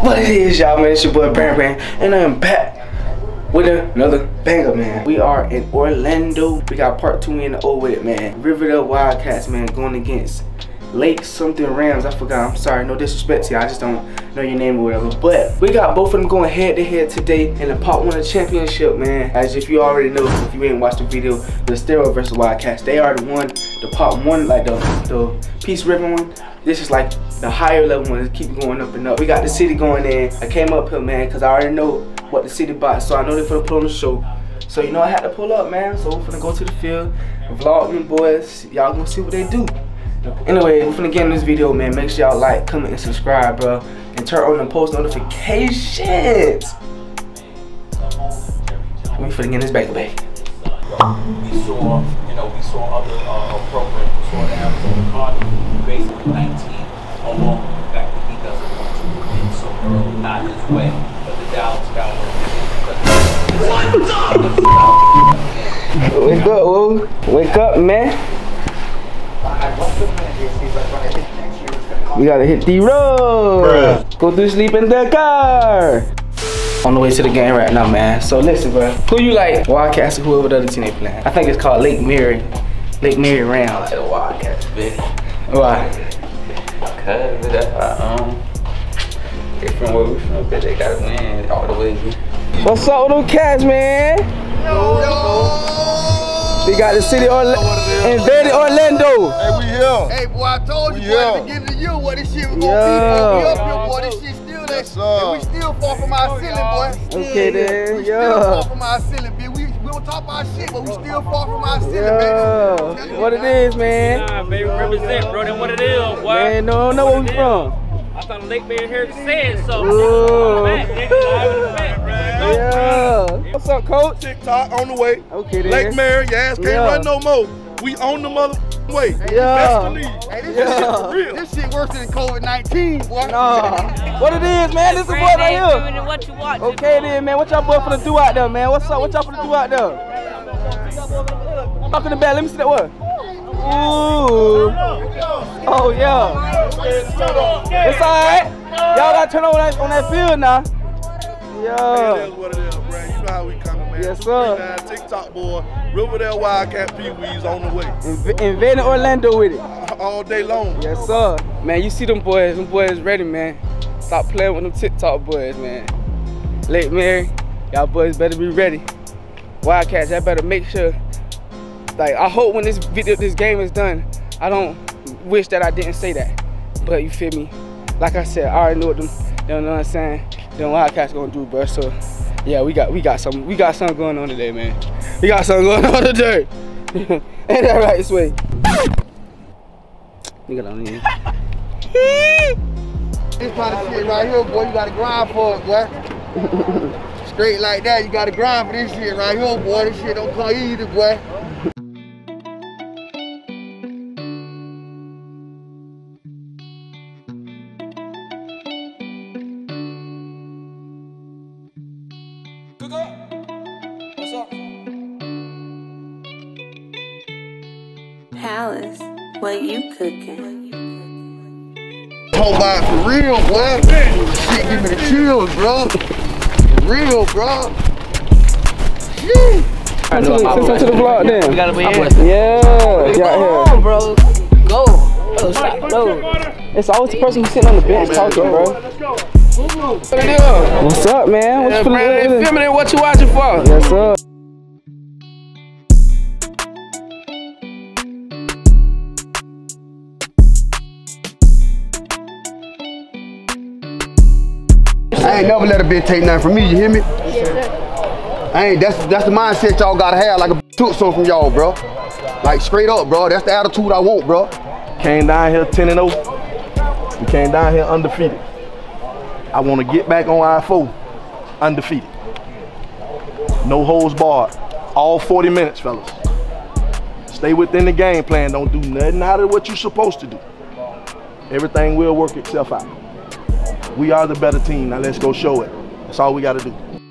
What it is, y'all, man? It's your boy Braan Braan, and I am back with another banger, man. We are in Orlando. We got part two in the O with it, man. Riverdale Wildcats, man, going against Lake something Rams. I forgot. I'm sorry. No disrespect to you. I just don't know your name or whatever. But we got both of them going head to head today in the part one of the championship, man. As if you already know, if you ain't watched the video, the Steroid versus Wildcats. They are the one, the part one, like the the Peace River one. This is like the higher level ones keep going up and up. We got the city going in. I came up here, man, because I already know what the city bought, so I know they're gonna put on the show. So you know I had to pull up, man. So we're gonna go to the field, vlog them boys. Y'all gonna see what they do. Anyway, we're finna get in this video, man. Make sure y'all like, comment, and subscribe, bro. And turn on the post notifications. We finna get in this back, baby. we saw, you know, we saw other uh, programs, we saw the Arizona Cardinals, basically 19 along with the fact that he doesn't want to win so early, not his way, but the Dallas Cowboys. Wake up, whoa. Wake up, man. We gotta hit the road. Go through sleep in the car. On the way to the game right now, man. So listen, bro. Who you like? Wildcats or whoever the other team they playing? I think it's called Lake Mary. Lake Mary Rams. the Wildcats, bitch. Why? Cause that's how, um, they from where we from, but they gotta win all the way. What's up with them cats, man? We got the city Orla invaded Orlando. Hey, we here. Hey, boy, I told you, boy, Yeah. at the beginning of the year, what this shit was gonna Yeah. be. Gonna be up here, boy. This shit still that. Yes, sir. and we still far from our ceiling, boy. Okay then, We still yeah. far from our ceiling, bitch. We, we on top of our shit, but we still far from our ceiling, Yeah. baby. What it is, man? Nah, baby, represent, bro. Then what it is, boy. Man, no, no, where we from? I thought Lake Bear here said so. Ooh. Back, nigga, live in the back, bro. Yeah. What's up, coach? Tic Toc on the way. Okay then. Lake Mary, your ass can't Yeah. run no more. We on the mother way. Yeah. Best to leave. Hey, this, Yeah. shit for real. this shit worse than COVID-19, boy. Nah. What it is, man? This is boy right here. What you watch? Okay then, man. What y'all boy finna do out there, man? What's up? What y'all finna do out there? Talk in the back. Let me see that one. Ooh. Oh yeah. It's alright. Y'all gotta turn on that on that field now. It Yeah. is what it is, bro. You know how we coming, man. Yes, sir. Tic Toc boy, Riverdale Wildcat Pee Wee's on the way. Inv- invading Orlando with it. All day long. Yes, sir. Man, you see them boys. Them boys ready, man. Stop playing with them Tic Toc boys, man. Lake Mary, y'all boys better be ready. Wildcats, y'all better make sure. Like, I hope when this video, this game is done, I don't wish that I didn't say that. But you feel me? Like I said, I already know what them, you know what I'm saying? Them Wildcats gonna do, bro. So, yeah, we got, we got some, we got something going on today, man. We got something going on today. Ain't that right, this way? Nigga don't need. This kind of shit right here, boy, you gotta grind for it, boy. Straight like that, you gotta grind for this shit right here, boy. This shit don't come easy, boy. Palace, what you cooking? Talk about it for real, boy. Shit give me the chills, bro. For real, bro. Shit. Send to the, to the vlog then. We gotta be in. Yeah, yeah, here. bro. Go. Oh, stop. No. It's always the person who's sitting on the bench talking, bro. What it is? What's up, man? What you feeling? Filming it, what you watching for? Yes, sir. I ain't never let a bitch take nothing from me, you hear me? I ain't, that's that's the mindset y'all gotta have, like a took something from y'all, bro. Like straight up, bro. That's the attitude I want, bro. Came down here 10 and 0. We came down here undefeated. I want to get back on I-4 undefeated. No holds barred. All 40 minutes, fellas. Stay within the game plan. Don't do nothing out of what you're supposed to do. Everything will work itself out. We are the better team. Now let's go show it. That's all we got to do.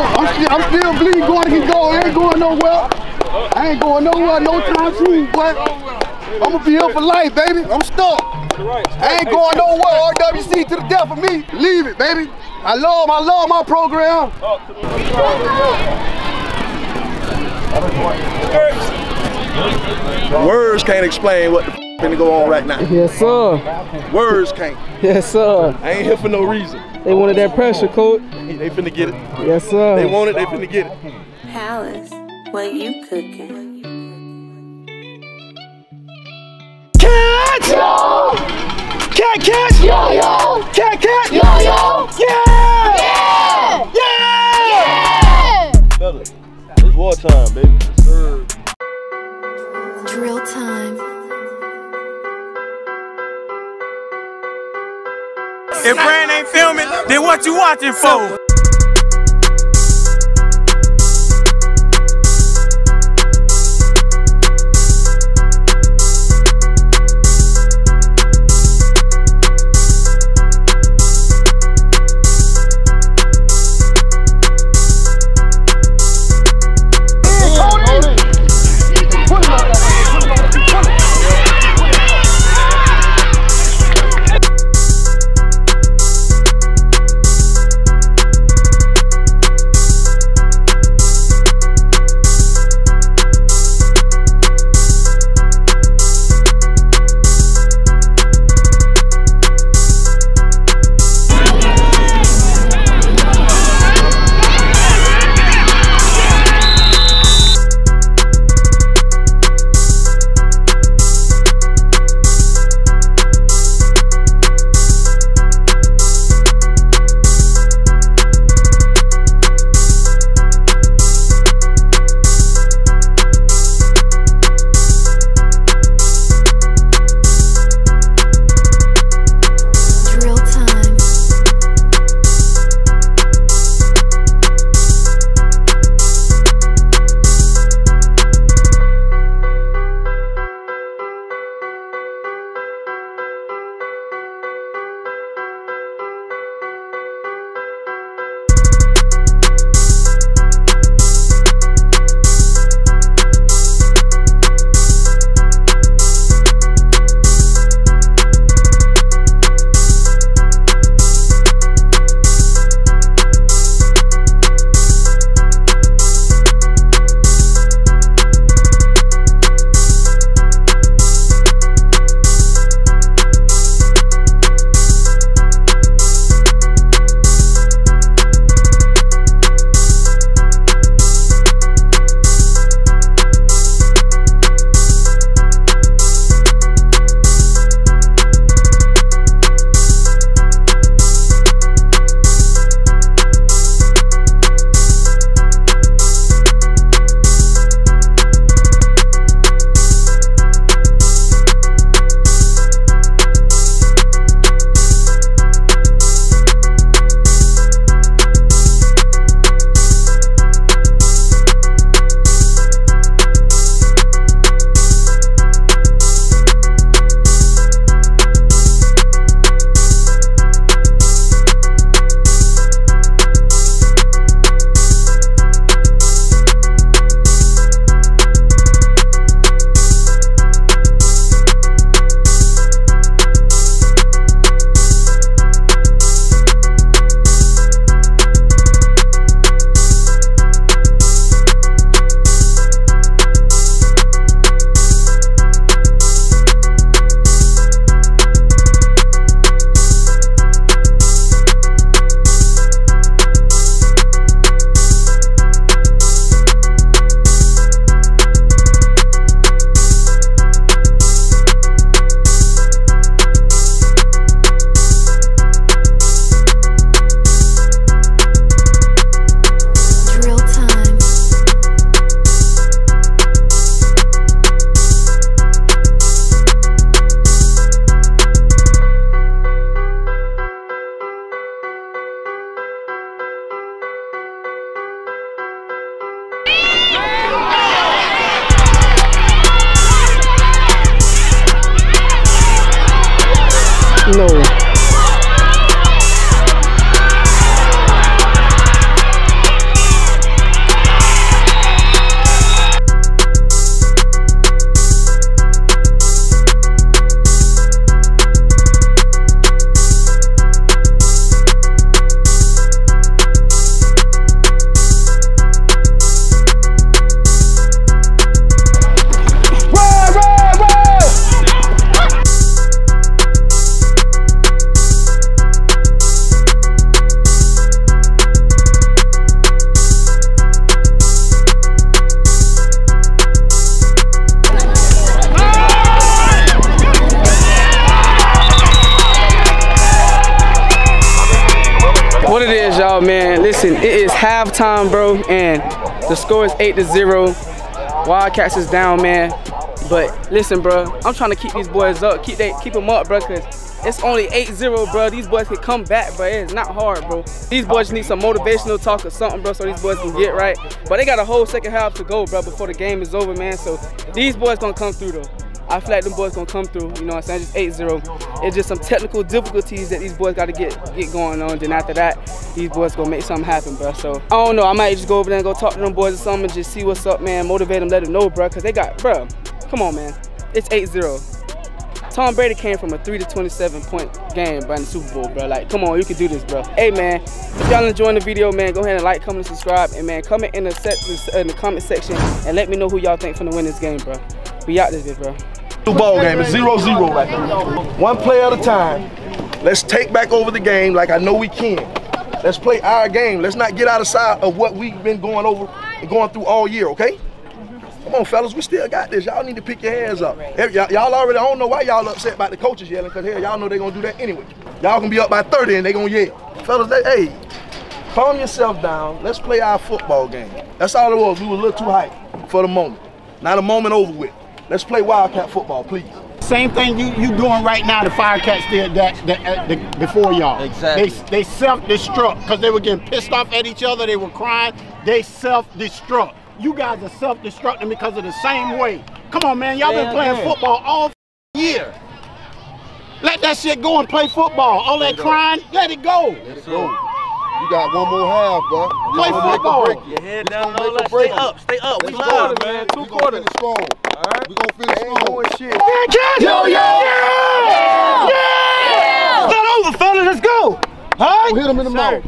I, I'm still bleeding, going to get going. I ain't going nowhere. I ain't going nowhere no time soon, but I'm gonna be here for life, baby. I'm stuck. I ain't going nowhere. RWC to the death of me. Leave it, baby. I love, I love my program. Words can't explain what the finna go on right now. Yes, sir. Words can't. Yes, sir. I ain't here for no reason. They wanted that pressure, coach. They finna get it. Yes, sir. They want it, they finna get it. Palace, what you cooking? Catch! Yo! Cat catch! Yo, yo! Cat, catch! Yo, yo! Yeah! Yeah! Yeah! Yeah! Fellas, it's wartime, baby. If Braan ain't filming, then what you watching for? No. Halftime, bro, and the score is 8 to 0. Wildcats is down, man. But listen, bro, I'm trying to keep these boys up, keep they keep them up, bro, cause it's only 8-0, bro. These boys can come back, bro. It's not hard, bro. These boys need some motivational talk or something, bro, so these boys can get right. But they got a whole second half to go, bro, before the game is over, man. So these boys gonna come through, though. I feel like them boys gonna come through, you know what I'm saying? Just 8-0. It's just some technical difficulties that these boys gotta get get going on. Then after that, these boys gonna make something happen, bro. So I don't know, I might just go over there and go talk to them boys or something and just see what's up, man. Motivate them, let them know, bro, cause they got, bro, come on, man. It's 8-0. Tom Brady came from a 3 to 27 point game in the Super Bowl, bro. Like, come on, you can do this, bro. Hey, man, if y'all enjoying the video, man, go ahead and like, comment, and subscribe. And, man, comment in the, in the comment section and let me know who y'all think finna win this game, bro. We out this bit, bro. Ball game. It's 0-0 right now. One play at a time. Let's take back over the game like I know we can. Let's play our game. Let's not get out of sight of what we've been going over and going through all year, okay? Come on, fellas, we still got this. Y'all need to pick your hands up. Y'all already, I don't know why y'all upset about the coaches yelling, because hell, y'all know they're going to do that anyway. Y'all going to be up by 30 and they're going to yell. Fellas, they, hey, calm yourself down. Let's play our football game. That's all it was. We were a little too hype for the moment. Not a moment over with. Let's play Wildcat football, please. Same thing you you doing right now. The Firecats did that, that, uh, that before y'all. Exactly. They they self-destruct because they were getting pissed off at each other. They were crying. They self-destruct. You guys are self-destructing because of the same way. Come on, man. Y'all been playing football all year. Let that shit go and play football. All that crying, let it go. Let's go. You got one more half, bro. We Play gonna make a football. break. Your head We down, gonna no make a less. break. Stay up, stay up. We Let's live, go. man. Two We gonna quarters. finish strong. We gonna finish Ain't strong. doing shit. Yo, yo! Yeah! yeah! It's not over, fella. Let's go. All right? Hit him in the mouth.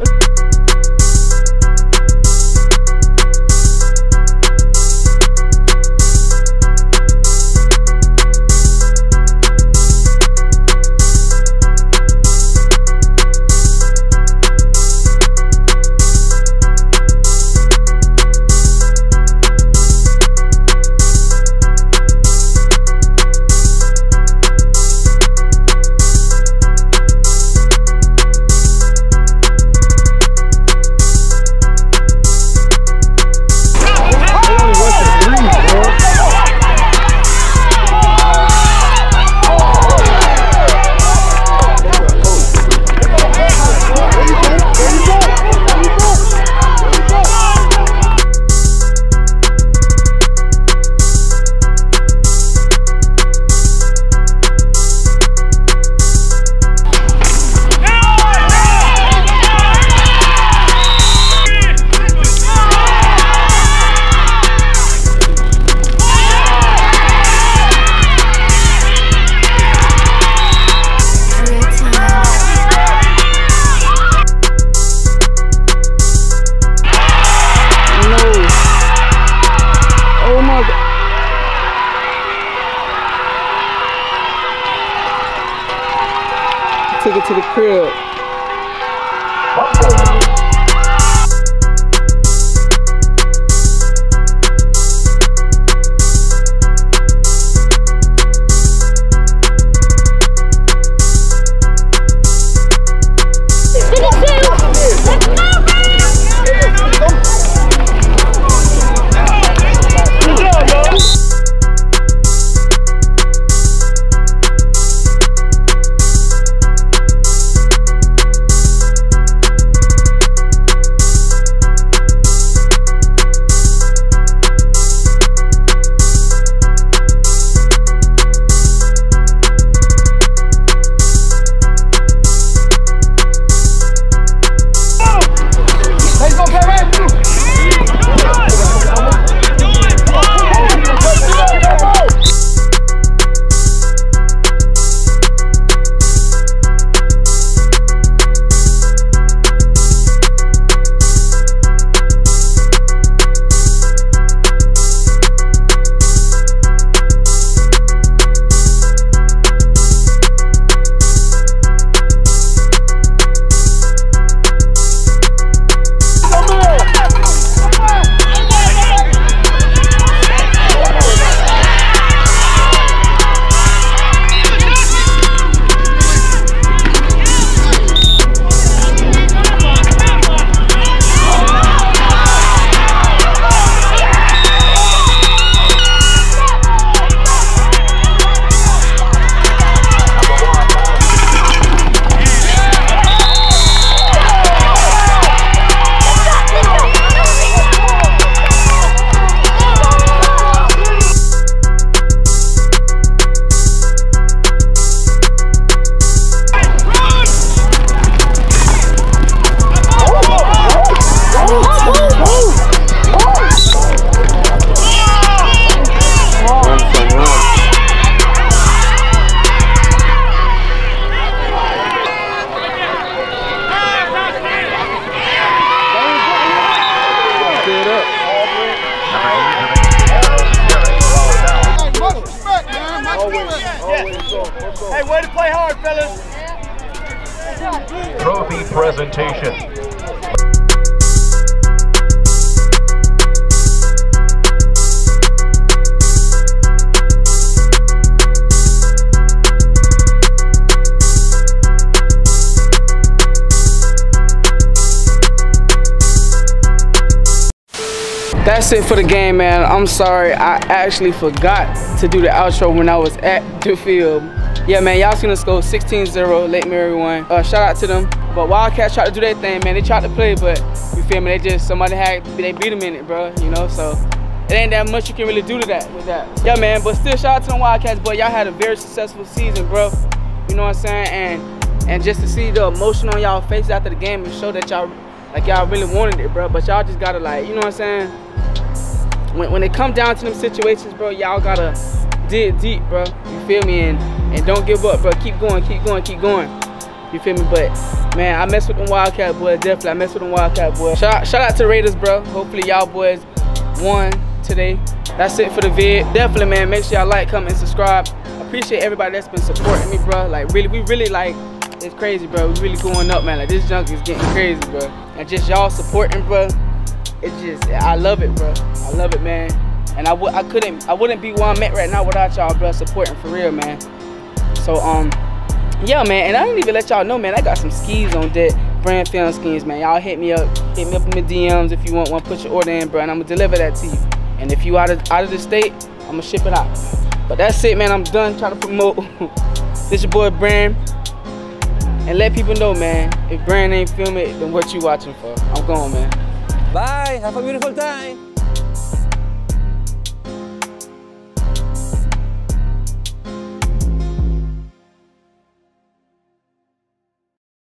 It to the crib. That's it for the game, man. I'm sorry. I actually forgot to do the outro when I was at the field. Yeah, man, y'all seen us go 16-0, Lake Mary won. Uh, shout out to them. But Wildcats tried to do their thing, man. They tried to play, but you feel me? They just, somebody had, they beat them in it, bro, you know? So it ain't that much you can really do to that with that. Yeah, man, but still shout out to them Wildcats, boy. Y'all had a very successful season, bro. You know what I'm saying? And and just to see the emotion on y'all faces after the game and show that y'all, like y'all really wanted it, bro. But y'all just gotta like, you know what I'm saying? when, when it come down to them situations, bro, y'all gotta dig deep, bro. You feel me? And and don't give up, bro. Keep going, keep going, keep going. You feel me? But man, I mess with them Wildcat boys. Definitely, I mess with them Wildcat boys. Shout out, shout out to Raiders, bro. Hopefully y'all boys won today. That's it for the vid. Definitely, man. Make sure y'all like, comment, and subscribe. Appreciate everybody that's been supporting me, bro. Like really, we really like. It's crazy, bro. We really going up, man. Like this junk is getting crazy, bro. And just y'all supporting, bro it's just I love it, bro. I love it, man. And I I couldn't I wouldn't be where I'm at right now without y'all, bro, supporting for real, man. So um, yeah, man. And I didn't even let y'all know, man. I got some skis on deck, Braan film skis, man. Y'all hit me up, hit me up in the DMs if you want one. Put your order in, bro, and I'm gonna deliver that to you. And if you out of out of the state, I'm gonna ship it out. But that's it, man. I'm done trying to promote. this your boy Braan. And let people know, man, if Braan ain't film it, then what you watching for? I'm going, man. Bye. Have a beautiful time.